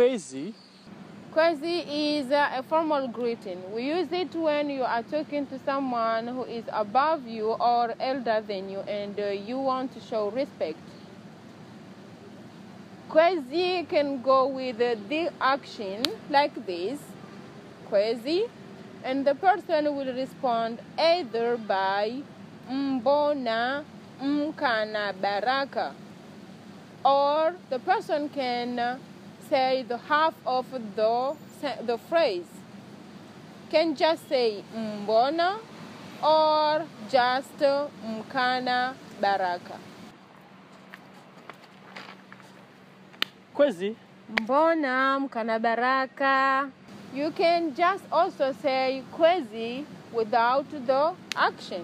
Kwezi Kwezi is uh, a formal greeting. We use it when you are talking to someone who is above you or elder than you and uh, you want to show respect. Kwezi can go with uh, the action like this, Kwezi, and the person will respond either by Mbona Mkana Baraka or the person can say the half of the the phrase. Can just say mbona or just mkana baraka Kwezi? Mbona mkana baraka you can just also say kwezi without the action